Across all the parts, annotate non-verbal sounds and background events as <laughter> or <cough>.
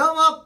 どうも。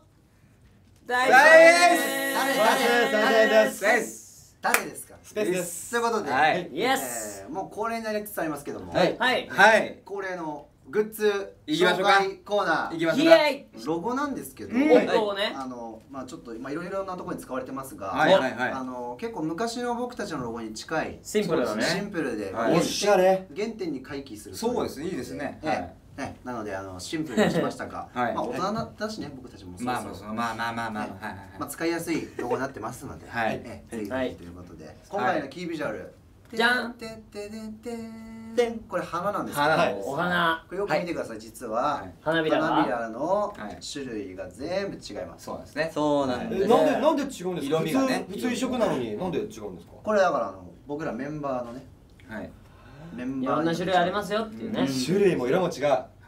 大誰です。誰誰です。です誰ですか。スペースです。ということで、はい。えイエスーもう恒例になりつつありますけども、はい。はい。はい。恒例のグッズ行きましょうか。紹介コーナー。行きましょうか。ロゴなんですけど、イはい。ロゴね。あのまあちょっとまあいろいろなところに使われてますが、はい。はい。はい。あの結構昔の僕たちのロゴに近いシンプルだね。シンプルで、はい原おしゃれ。原点に回帰するそうですね。いいですね。ええ。はい。ええなのであのシンプルにしましたが、<laughs> はい。まあ大人だしね僕たちもまあまあまあまあまあまあねまあはいはいまあ、使いやすいロゴになってますので、はい。ええぜひぜはいひということで、今回のキービジュアル、じゃん。てんてんてんてんてん。これ花なんですけど花。はい。お花。これよく見てください、実は、はい。花びらが？花びらのはい。種類が全部違います、そうなんですね。そうなんだえなんでなんで違うんですか？色味がね。普通普通一色なのになんで違うんですか？これだからあの僕らメンバーのねはいメンバーいろんな種類ありますよっていうね。うん。種類も色も違う。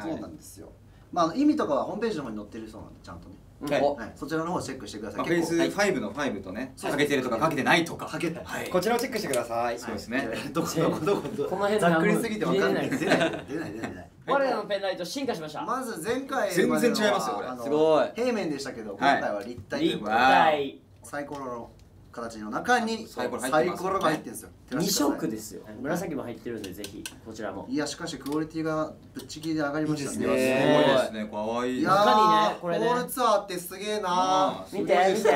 そうなんですよ、まあ意味とかはホームページの方に載ってるそうなんでちゃんとね、はい。おはい、そちらの方をチェックしてください、まあフェイス結構5の5とねそうかけてるとかかけてないとか。かけてはい。こちらをチェックしてください。そうですね。どこどこどこどこ。この辺ざっくりすぎてわかんない。見出ない出ない出ない我ら <laughs> のペンライト進化しました。まず前回全然までのは違いますよこれ。あのすごい。平面でしたけど今はい回は立体という立ことで体サイコロの形の中にサイコロ入ってますサイコロが入ってるんですよ。照ら二してください。色ですよ。紫も入ってるんでぜひこちらも。いやしかしクオリティがぶっちぎりで上がりましたいいいやですすごいですね。かわい。いいや中にーねこれね。ホールツアーってすげえな見て見て。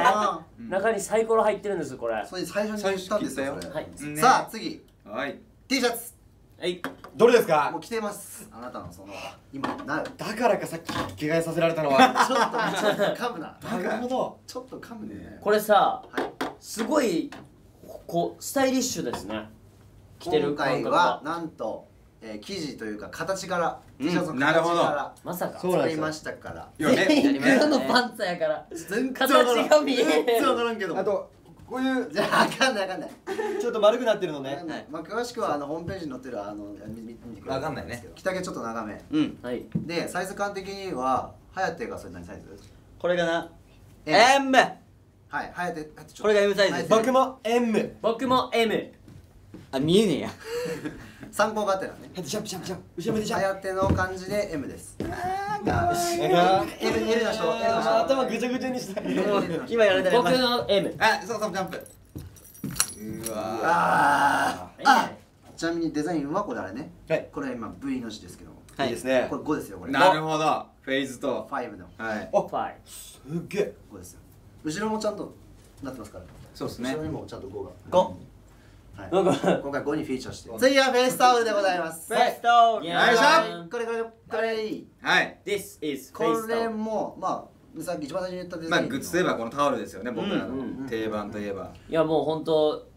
中にサイコロ入ってるんですこれ。はそれ最初に言ったんですよそれ。はい。うん。ねさあ次。はい。T シャツ。い。どれですか？もう着てます。あなたのその今なちだからかさっき着替えさせられたのは。ょっとちょっと噛むな。なるほど。ちょっと噛むね。これさはいすごいこうスタイリッシュですね。着てる今回はが。なんと、えー、生地というか形から、うん T シャツのなるほど。形から。まさか。そうなんですよ。作りましたからいやね全員黒のパンツやから。全然形が見え全然わるからんけど。あとこういうじゃあわかんないわかんない。ちょっと丸くなってるのね。わかんない。まあ詳しくはあのホームページに載ってるあの見見見てくださわかんないね。着丈ちょっと長め。うん。はい。でサイズ感的には颯がそれ何サイズ？これがな。M M はい颯颯ちょっと。これが M サイズ。はい僕も M 僕も M あ見えねえや。<laughs> 参考がてらね。ジャンプジャンプジャンプ。後ろ向いてジャン颯の感じで M です。プ L, L の人 L の人。頭ぐちゃぐちゃにした。今やられたら僕の M あそうそうジャンプ。うわあー。ああちなみにデザインはこれあれね。はい。これ今 V の字ですけどい。いいですね。これ5ですよこれ。ーなるほど。フェイズと。5の。はい。おファイすっげえ。5ですよ後ろもちゃんとなってますからそうですね。後ろにもちゃんと5が。五。はい。今回5にフィーチャーして。次はフェイスタオルでございます。ベストいよいしょ。これこれこれ。いいはい。This is これもまあさっき一番最初に言ったデザインまあグッズといえばこのタオルですよね僕らの。定番といえば。いやもう本当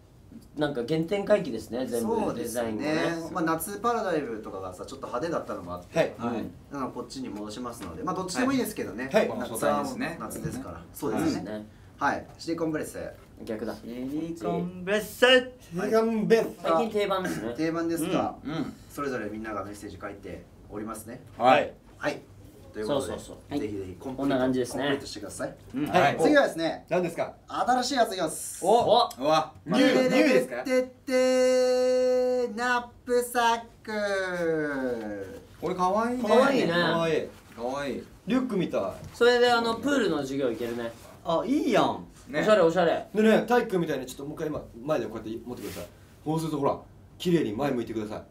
なんか原点回帰ですね全部デそうですザインがね。ねまあ夏パラダイブとかがさちょっと派手だったのもあって。はい。はい。だからこっちに戻しますので。まあどっちでもい。いですけどね。はい。夏は材ですね。夏ですから。そうそうでねですすね。はい。シリコンブレス。逆だ。ユニコーンブレッセヘガンベン最近定番ですね。定番ですがうん。それぞれみんながメッセージ書いておりますね。はい。はいということでそうそうそうぜひぜひコンプリートこんな感じですね。コンプリートしてください。うん。はい。次はですね何ですか？新しいやついきます。おうわニューニューですか？てってナップサック。これかわいいね。かわいいね。かわい。いかわい。いリュックみたい。それであのプールの授業行けるね。あいいやん。おしゃれおしゃれ。でね体育みたいにちょっともう一回今前でこうやって持ってください。そうするとほら綺麗に前向いてください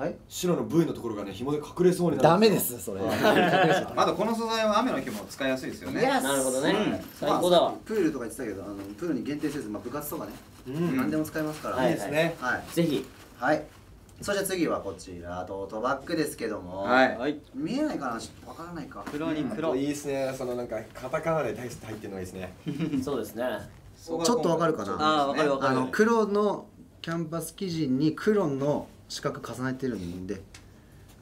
はい？白の V のところがね紐で隠れそうになるダメですそれ。<laughs> あとこの素材は雨の日も使いやすいですよね。なるほどね。うん。最高だわ。まあプールとか言ってたけどあのプールに限定せず、まあ、部活とかね、うん。何でも使えますから。はいい。いですね。はい。ぜひ。はい。そして次はこちらトートバッグですけども、はい。はい見えないかな？ちょっとわからないか。黒に黒。いいですねそのなんかカタカナで大して入ってるのがいいですね。<laughs> そうですね。ちょっとわかるかな？あーわかるわかる。あの黒のキャンパス生地に黒の四角重ねてるんで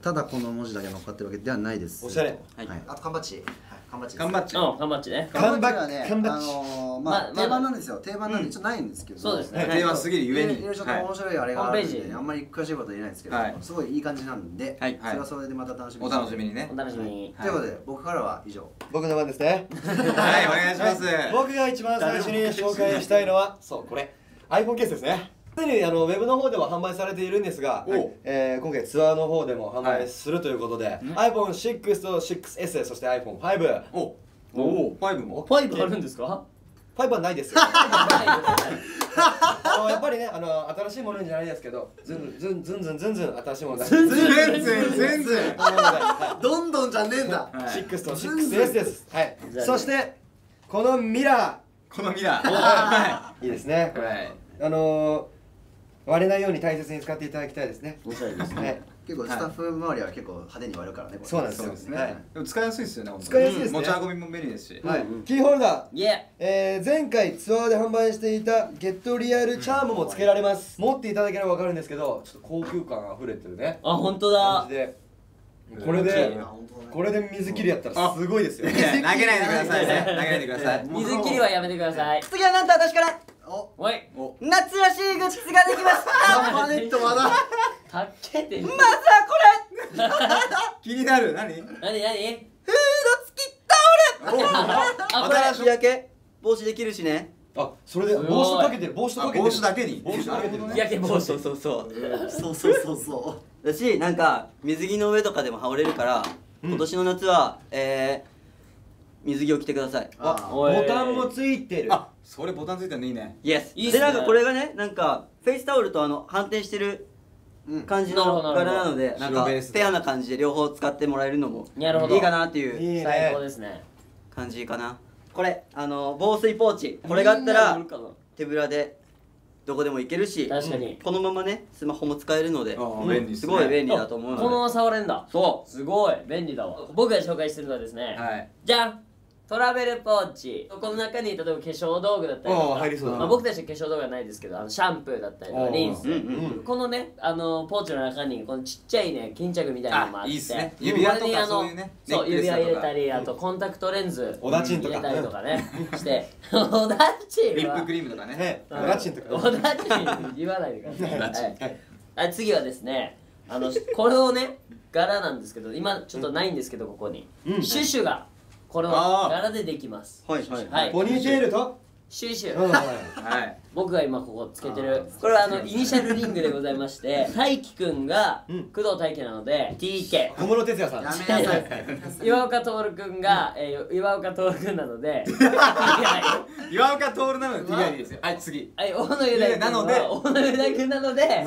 ただこの文字だけ乗っかってるわけではないです。おしゃれ。はい。はい、あと缶バッジ、はい、缶バッジです。缶バッジ。うん缶バッジね。缶バッジ。はねあのーまあ、定番なんですよ。定番なんでちょっとないんですけど、そうですね。定番すぎるゆえに。ちょっと面白いあれがあるんで、ホームページ。あんまり詳しいことは言えないんですけど、はい。すごいいい感じなんで、はい。それはそれでまた楽しみお楽しみにね。お楽しみに。ということで、僕からは以上。僕の番ですね。<laughs> はいお願いします。僕が一番最初に紹介したいのはそうこれ。iPhone ケースですねすでにあのウェブの方では販売されているんですが、おえー今回ツアーの方でも販売するということで、iPhone6 と 6S そして iPhone5 おおおファイブも？ファイブあるんですか？ファイブはないです。<laughs> よやっぱりねあの新しいものじゃないですけどずんずんずんずんずんずん新しいもの出して。全然全然どんどんじゃねえんだ。はい。6と 6S です。はい。そしてこのミラこのミラー。はーい。いですね。いはい。あのー割れないように大切に使っていただきたいですね。面白いですね。はい。結構スタッフ周りは結構派手に割るからねそうなんですね、はい。でも使いやすいですよね使いやすいですね。持ち運びも便利ですし、はい。キーホルダー。えー前回ツアーで販売していたゲットリアルチャームも付けられます、持っていただければ分かるんですけどちょっと高級感あふれてるね。あ本当だ。感じで。これでこれで水切りやったらすごいですよ投げないでくださいね。投げないでください。水切りはやめてください。次はなんと私からおおい。夏らしいグッズができました。カンパネットまだ。たっけてまずはこ気になる。何？何？何？れフード付きタオル。あこれ。日焼け？防止できるしね。あそれで帽子とかけてる。帽子とあかけてる。帽子だけに。帽子とかけてるなるほど日焼け防止そうそうそうそう。そうそうそだしなんか水着の上とかでも羽織れるから、うん。今年の夏はえー、水着を着てください。あボタンもついてる。あそれボタンついてるのいいね。 yesいいっすね。でなんかこれがねなんかフェイスタオルとあの反転してるうん。感じの柄なのでなんかペアな感じで両方使ってもらえるのもなるほど。いいかなっていう最高ですね。感じかな。これあの防水ポーチ。これがあったら手ぶらでどこでも行けるしな確かに。このままねスマホも使えるのですごい便利だと思うので。このまま触れんだ。そすごい便利だわ。僕が紹介してるのはですね。はい。じゃんトラベルポーチ。この中に例えば化粧道具だったりとか。入りそうだまあ、僕たちは化粧道具はないですけどあのシャンプーだったりとかリンス。うんうんこのねあのポーチの中にこのちっちゃいね巾着みたいなのもあって。あいいっすね。指輪とかそういうねそう指輪入れたりあとコンタクトレンズおだちんとか。入れたりとかね <laughs> して。おだちんは。リップクリームとかね。ねうん。ラチンとか。おだちん言わないでください。<laughs> はい。はい、次はですねあのこれをね柄なんですけど今ちょっとないんですけどここに、うん。シュシュがこのあー。柄でできます。はいはい。はい。ポニーテールと？シュシュうんはい。僕が今ここつけてる。これはあのイニシャルリングでございまして <laughs> 大輝くんがうん。工藤大輝なので TK 小室哲哉さん。やめなさい。岩岡徹くんが、えー、岩岡徹くんなので <laughs> はい。岩岡徹なので TID ですよ。はい次。はい、大野雄大君なので。は大野雄大君なので <laughs>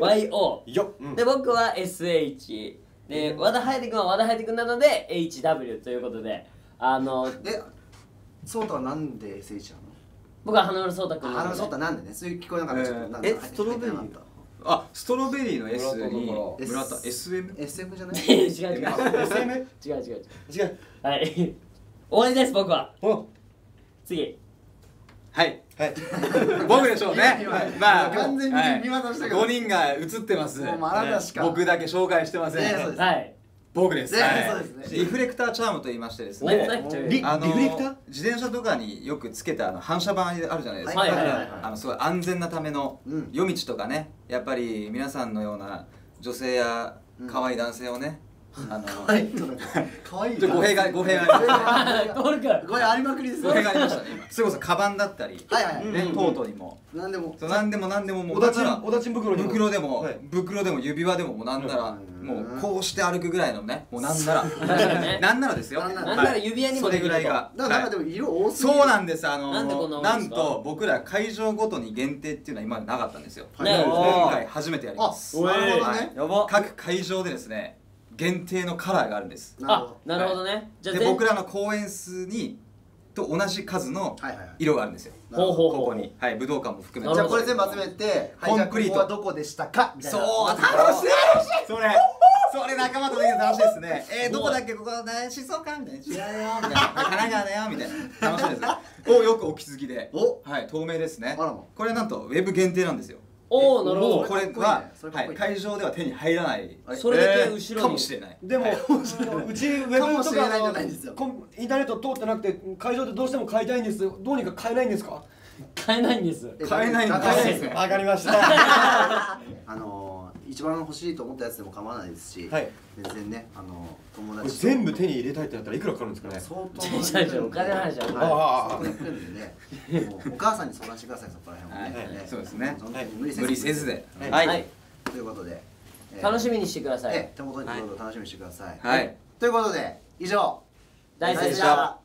YO よっ。うん。で僕は SH で和田颯君は和田颯君なので HW ということであのえソータはなんで SH な僕は花村颯太君のあのなのでソータなんでね。そういう聞こえなかった。ちょっとなんかえストロベリー？あストロベリーの S に。村田村田 SM た SF じゃない？<laughs> 違う違う。違う違う SM? 違う違う違う。はい。<laughs> 終わりです僕は。お。次。はいはい。僕でしょうね。まあ完全に見渡したけど。5人が映ってます。もうあなたしか僕だけ紹介してません。ねそうです。はい。僕です。ねはい。そうですね。リフレクターチャームと言いましてですおねリあのリフレクター？自転車とかによくつけたあの反射板あるじゃないですか、はいはいはいはい。あのすごい安全なためのうん。夜道とかね。やっぱり皆さんのような女性や可愛い男性をね、あの可愛いとか可愛い。ちょっと語弊が語弊がありましたトール君これありまくりです語弊がありましたね今それこそカバンだったり、はいはいはい。ね、トートにも。なんでも。そう何でも何でももうおだちな。んおだちん袋にも。袋でも、はい。袋でも指輪でももうなんなら、うん。もうこうして歩くぐらいのねもうなんなら。<laughs> <laughs> なんならですよ。なんなら。指輪にもそれぐらいが。だからなんかでも色多すぎる。そうなんです。あのなんと僕ら会場ごとに限定っていうのは今までなかったんですよ、今回初めてやりあますなるほどはね。いやば各会場でですね限定のカラーがあるんです。あなるほどね。じゃあ全で僕らの公演数にと同じ数のはいはいはい色があるんですよ。ほうほうここに。はい武道館も含めて。じゃあこれ全部集めてコンプリート。こはどこでしたか？みたいそう。な楽しい。それ。それ。仲間とできるの楽しいですね。<laughs> えー、どこだっけ？ここね静岡みたいな違うよみたいな。神奈川だよみたいな。楽しいです <laughs> およくお気づきで。お。はい透明ですね。あらま。これなんとウェブ限定なんですよおおなるほど。これは会場では手に入らない。それだけ後ろに。かもしれない。でも、<laughs> うちウェブとかしれないじゃないんですよコンインターネット通ってなくて会場でどうしても買いたいんです。どうにか買えないんですか？買えないんです。買えないんです。わかりました。<laughs> あのー、一番欲しいと思ったやつでも構わないですし、はい。全然ねあの友達と。全部手に入れたいってなったらいくらかかるんですかね？相当お金の話じゃんはいああ。相当いくんでねお母さんに相談してくださいそこら辺は。ね、はい。ね。そうですね。無理せず。無理せずで。はい。はい。ということで、えー。楽しみにしてください。ええ手元に届くのを楽しみにしてください、はい。ということで以上。大切大切でした